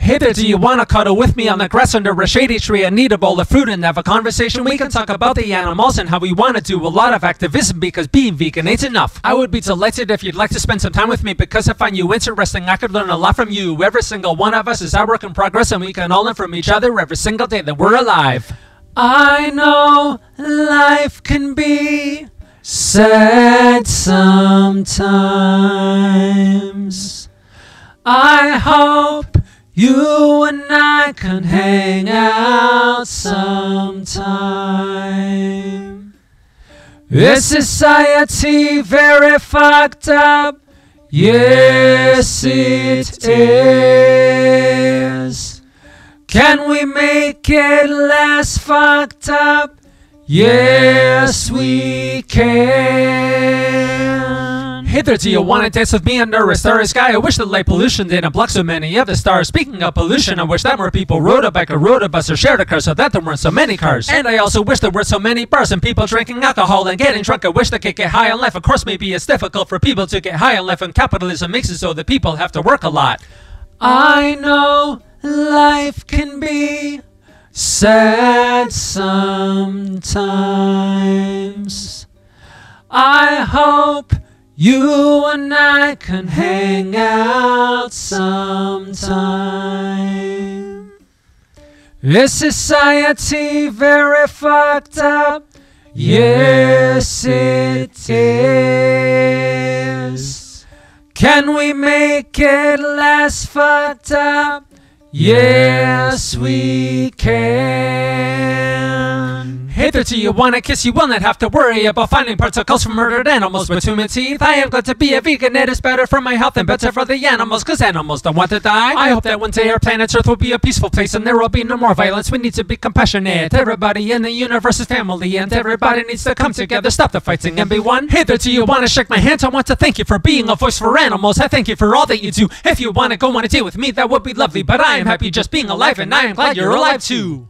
Hey there, do you wanna cuddle with me on the grass under a shady tree and eat a bowl of fruit and have a conversation? We can talk about the animals and how we wanna do a lot of activism because being vegan ain't enough. I would be delighted if you'd like to spend some time with me because I find you interesting. I could learn a lot from you. Every single one of us is our work in progress and we can all learn from each other every single day that we're alive. I know life can be sad sometimes. I hope you and I can hang out sometime. Is society very fucked up? Yes, it is. Can we make it less fucked up? Yes, we can. Do you want to dance with me under a starry sky? I wish that light pollution didn't block so many of the stars. Speaking of pollution, I wish that more people rode a bike or rode a bus or shared a car so that there weren't so many cars. And I also wish there weren't so many bars and people drinking alcohol and getting drunk. I wish they could get high on life. Of course, maybe it's difficult for people to get high on life and capitalism makes it so that people have to work a lot. I know life can be sad sometimes. You and I can hang out sometime. Is society very fucked up? Yes, it is. Can we make it less fucked up? Yes, we can. There, you wanna kiss? You will not have to worry about finding particles from murdered animals with human teeth. I am glad to be a vegan. It is better for my health and better for the animals, cause animals don't want to die. I hope that one day our planet Earth will be a peaceful place and there will be no more violence. We need to be compassionate. Everybody in the universe is family and everybody needs to come together, stop the fighting and be one. Do you wanna shake my hand? I want to thank you for being a voice for animals. I thank you for all that you do. If you wanna go on a date with me, that would be lovely, but I am happy just being alive and I am glad you're alive too.